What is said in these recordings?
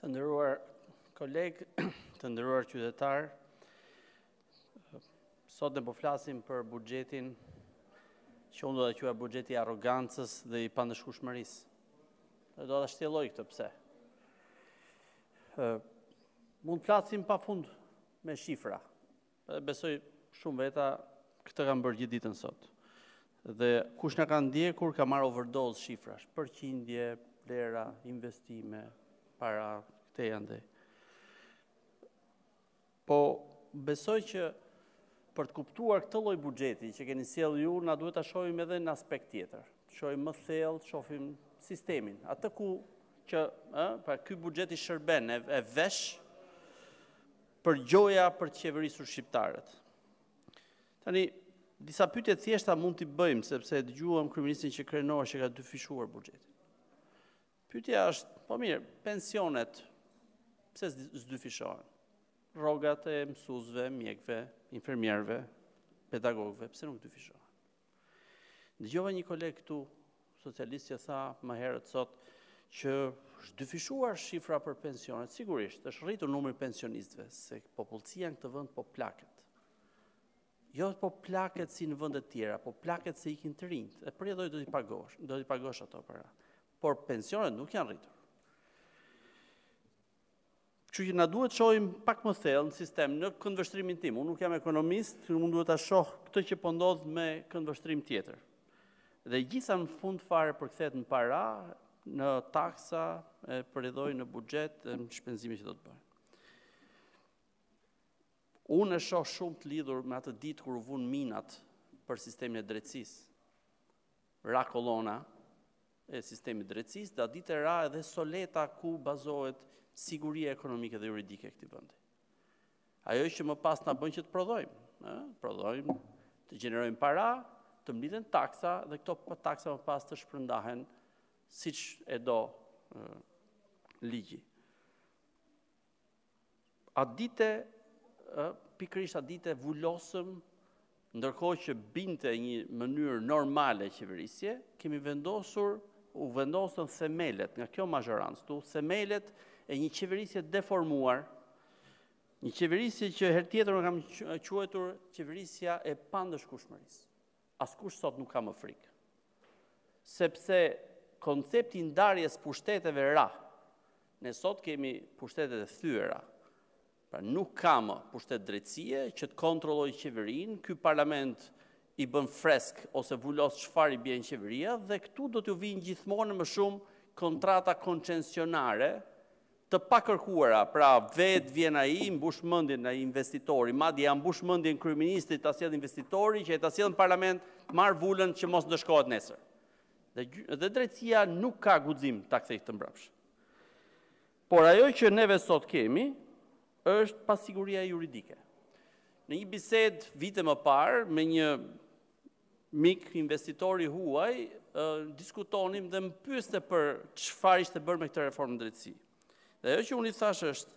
Të nderuar kolegë, të nderuar qytetarë, sot ne po flasim për buxhetin që unë do ta quaj buxheti i arrogancës dhe i pandëshkueshmërisë. Dhe do ta shtjelloj këtë pse. Mund të flasim pafund me shifra. Dhe besoj shumë veta këtë kanë bërë gjithë ditën sot. Dhe kush na ka ndjekur ka marrë overdozë shifrash, përqindje, vlera, investime, para, këtej andej. Po besoj që për të kuptuar këtë lloj buxheti që keni sjellë ju, na duhet ta shohim edhe në aspekt tjetër. Shohim më thellë, shofim sistemin. Atë ku që, pra, ky buxhet i shërben e vesh, Për gjoja për të qeverisur shqiptarët. Tani, disa pyetje të thjeshta mund t'i bëjmë, sepse e dëgjuam kryeministrin që krenohet që ka dyfishuar buxhetin. Pyetja është, po mirë, pensionet, pse s'dyfishohen? Rrogat e mësuesve, mjekëve, infermierëve, pedagogëve, pse nuk dyfishohen? Dëgjova një koleg këtu, socialist që tha më herët sot që është dyfishuar shifra për pensionet. Sigurisht, është rritur numri i pensionistëve, se popullsia në këtë vend po plaket. Jo po plaket si në vendet e tjera, po plaket se ikin të rinjtë, e prej, do t'i pagosh, do t'i pagosh ato para. Por pensionet nuk janë rritur. Kështu që na duhet të shohim pak më thellë në sistem, në këndvështrimin tim. Unë nuk jam ekonomist, unë duhet ta shoh këtë që po ndodh me këndvështrim tjetër. Dhe e gjitha në fund fare përkthehet në para, në taksa, e për rrjedhojë në buxhet, në shpenzime që do të bëjnë. Unë e shoh shumë të lidhur me atë ditë kur u vunë minat për sistemin e drejtësisë. Ra kolona e sistemit të drejtësisë, dhe atë ditë ra edhe soleta ku bazohet siguria ekonomike dhe juridike e këtij vendi. Ajo që më pas na bën që të prodhojmë, prodhojmë, të gjenerojmë para, të mblidhen taksa dhe këto taksa më pas të shpërndahen siç e do ligji. Atë ditë, pikërisht atë ditë vulosëm, ndërkohë që binte një mënyrë normale qeverisje, kemi vendosur, u vendosën themelet, nga kjo mazhorancë këtu, themelet e një qeverisjeje të deformuar, një qeverisje që herë tjetër e kam quajtur qeverisja e pandëshkueshmërisë. Askush sot nuk ka më frikë. Sepse koncepti i ndarjes së pushteteve ra. Ne sot kemi pushtetet e thyera. Pra nuk ka më pushtet drejtësie që të kontrollojë qeverinë, ky parlament i bën fresk ose vulos çfarë i bie qeveria dhe këtu do t'ju vijnë gjithmonë më shumë kontrata koncensionare Të pakërkuara, pra vetë vjen ai, i mbush mendjen ai investitori, madje ia mbush mendjen kryeministrit ta sjellë investitori që ai ta sjellë në parlament, të marrë vulën që mos ndëshkohet nesër. Dhe, dhe drejtësia nuk ka guxim ta kthejë mbrapsht. Por ajo që neve sot kemi është pasiguria juridike. Në një bisedë vite më parë me një mik investitor i huaj, diskutonim dhe më pyeste për çfarë ishte bërë me këtë reformë në drejtësi. Dhe ajo që unë i thashë është,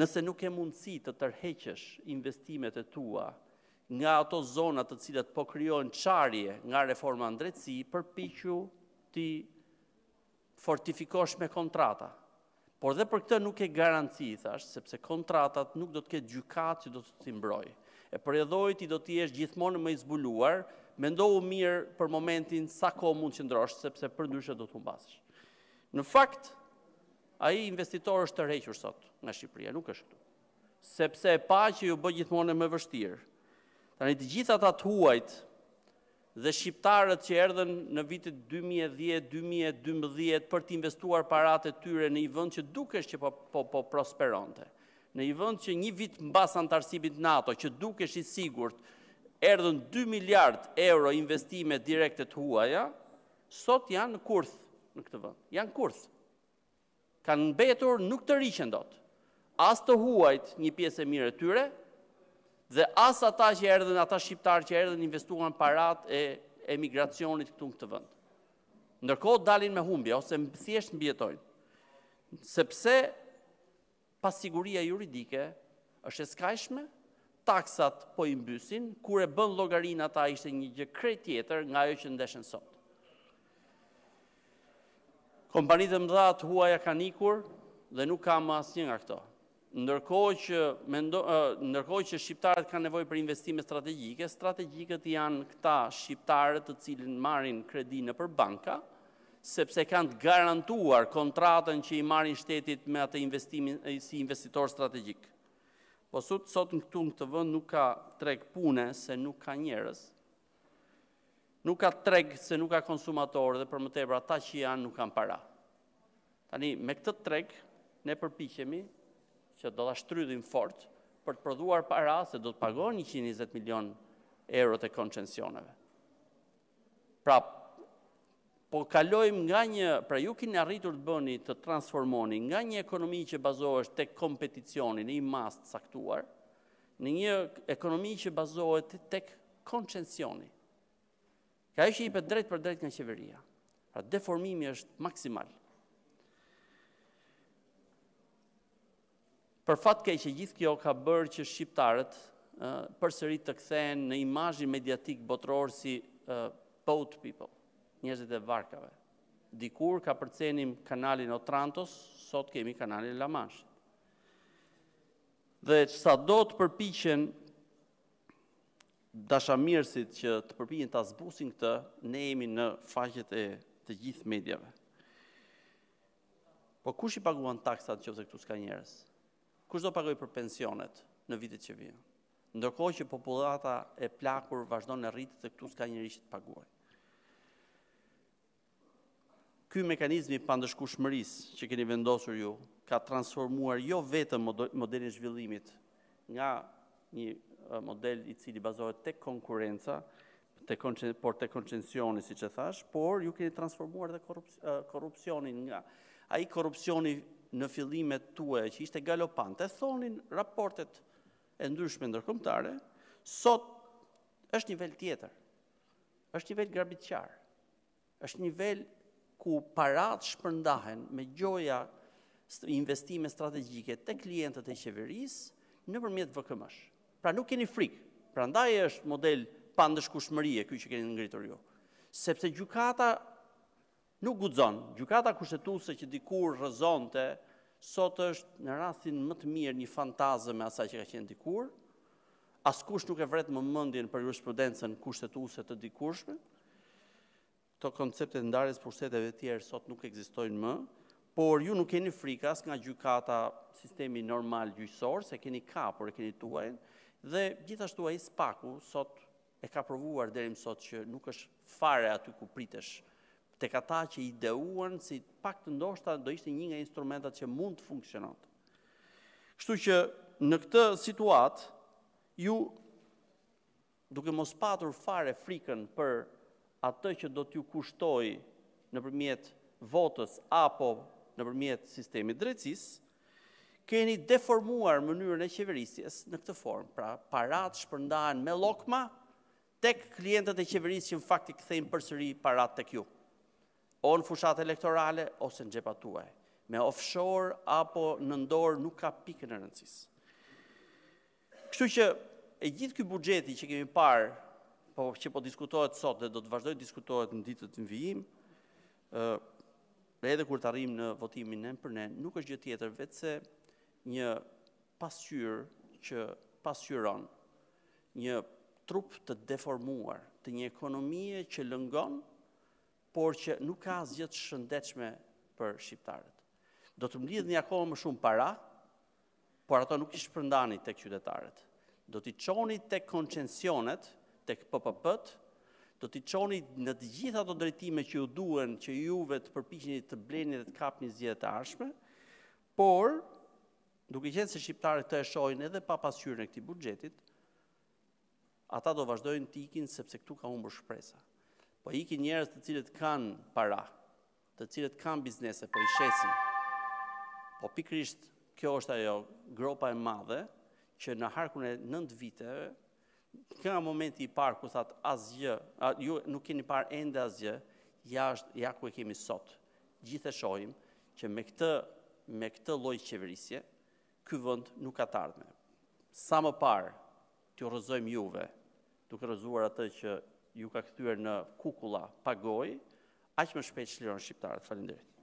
nëse nuk ke mundësi të tërheqësh investimet e tua nga ato zona te të cilat po krijohen çarje nga reforma në drejtësi, përpiqu t'i fortifikosh me kontrata. Por dhe për këtë nuk ke garanci, i thashë, sepse kontratat nuk do të ketë gjykatë që do t'i mbrojë. E për rrjedhojë ti do të jesh gjithmonë më i zbuluar, mendohu mirë për momentin sa kohë mund të qëndrosh, sepse përndryshe do të humbasësh. Në fakt, ai investitor është tërhequr sot nga Shqipëria, nuk është këtu. Sepse e pa që iu bë gjithmonë e më vështirë. Tani të gjithë ata të huajt, Dhe shqiptarët që erdhën në vitet dy mijë e dhjetë, dy mijë e dymbëdhjetë për të investuar paratë e tyre në një vend që dukesh që po, po, po prosperonte, në një vend që një vit mbas anëtarësimit në NATO, që dukesh i sigurt, erdhën dy miliard euro investime direkte të huaja, sot janë në kurth në këtë vend. Janë në kurth. Kanë mbetur nuk tërhiqen dot. As të huajt një pjesë e mirë e tyre dhe as ata që erdhën, ata shqiptarë që erdhën investuan paratë e emigracionit këtu në këtë vend. Ndërkohë dalin me humbje ose thjesht mbijetojnë. Sepse Pasiguria juridike është e skajshme, taksat po i mbysin, kur e bënë llogarinë ata ishte një gjë krejt tjetër nga ajo që ndeshen sot. Kompanitë e mëdha të huaja kanë ikur dhe nuk ka më asnjë nga këto. Ndërkohë që mendo, ndërkohë që shqiptarët kanë nevojë për investime strategjike, strategjikët janë këta shqiptarët të cilët marrin kredi nëpër banka, sepse kanë të garantuar kontratën që i marrin shtetit me atë investimin si investitor strategjik. Po sot sot në këtu në këtë vend nuk ka treg pune se nuk ka njerëz. Nuk ka treg se nuk ka konsumatorë dhe për më tepër ata që janë nuk kanë para. Tani me këtë treg ne përpiqemi që do ta shtrydhim fort për të prodhuar para se do të pagojë 120 milion eurot e koncensioneve. Pra, po kalojmë nga një, pra ju kini arritur të bëni të transformoni nga një ekonomi që bazohet tek kompeticioni në një masë të caktuar, në një ekonomi që bazohet tek koncensioni. Ka ajo që ipet drejtpërdrejt nga qeveria. Pra, deformimi është maksimal. Për fat të keq e gjithë kjo ka bërë që shqiptarët përsëri të kthehen në imazhin mediatik botëror si Boat People, njerëzit e varkave. Dikur kapërcenim kanalin e Otrantos, sot kemi kanalin e Lamanshit. Dhe sado të përpiqen dashamirësit që të përpiqen ta zbusin këtë, ne jemi në faqet e të gjithë mediave. Po kush i paguan taksat në qoftë se këtu s'ka njerëz? Kush do pagojë për pensionet në vitet që vijnë? Ndërkohë që popullata e plakur vazhdon e rritet dhe këtu s'ka njerëz që të paguajnë. Ky mekanizëm i pandëshkueshmërisë që keni vendosur ju ka transformuar jo vetëm modelin e zhvillimit nga një model i cili bazohet tek konkurrenca, por te koncensioni, siç e thashë, por ju keni transformuar edhe korrupsionin nga ai korrupsioni në fillimet tuaja, që ishte galopant, e thonin raportet e ndryshme ndërkombëtare, sot është nivel tjetër, është nivel grabitqar. Është nivel ku paratë shpërndahen me gjoja investime strategjike te klientët e qeverisë nëpërmjet VKM-sh. Pra nuk keni frikë, prandaj është model pandëshkueshmërie ky që keni ngritur ju. Sepse gjykata nuk guxon, gjykata kushtetuse që dikur rrëzonte, sot është në rastin më të mirë një fantazmë e asaj që ka qenë dikur, Askush nuk e vret më mendjen për jurisprudencën kushtetuse të dikurshme, këto konceptet e ndarjes pushteteve e tjerë sot nuk ekzistojnë më, por ju nuk keni frikë as nga gjykata sistemi normal gjyqësor, se e keni kapur, e keni tuajin, dhe gjithashtu ai SPAK-u sot e ka provuar deri më sot që nuk është fare aty ku pritesh. Tek ata që e ideuan si paketë ndoshta do ishte një nga instrumentat që mund të funksiononte. Kështu që në këtë situatë ju duke mos patur fare frikën për atë që do t'ju kushtojë nëpërmjet votës apo nëpërmjet sistemit të drejtësisë, keni deformuar mënyrën e qeverisjes në këtë formë. Pra, paratë shpërndahen me llokma tek klientët e qeverisë që në fakt i kthejnë përsëri paratë tek ju. O në fushatë elektorale ose në xhepat tuaj. Me offshore apo nën dorë nuk ka pikën e rëndësisë. Kështu që e gjithë ky buxheti që kemi parë, po që po diskutohet sot dhe do të vazhdojë të diskutohet në ditët në vijim, ë edhe kur të arrijmë në votimin nen për nen, nuk është gjë tjetër veçse një pasqyrë që pasqyron një trup të deformuar, të një ekonomie që lëngon por që nuk ka asgjë të shëndetshme për shqiptarët. Do të mblidhni akoma më shumë para, por ato nuk i shpërndani tek qytetarët. Do t'i çoni tek koncesionet, tek PPP-t, do t'i çoni në të gjitha ato drejtime që ju duhen, që juve të përpiqeni të bleni dhe të kapni zgjedhjet e ardhshme, por duke qenë se shqiptarët këtë e shohin edhe pa pasqyrën e këtij buxhetit, Ata do vazhdojnë të ikin sepse këtu ka humbur shpresa. Po ikin njerëz të cilët kanë para, të cilët kanë biznese, po i shesin. Po pikërisht kjo është ajo gropa e madhe që në harkun e 9 viteve që nga momenti i parë ku thatë asgjë, ju nuk keni parë ende asgjë, ja, ja ku e kemi sot. Gjithë e shohim që me këtë, me këtë lloj qeverisje, Ky vend nuk ka të ardhme. Sa më parë t'ju rrëzojmë juve, duke rrëzuar atë që ju ka kthyer në kukulla pa gojë, aq më shpejt çliron shqiptarët. Faleminderit.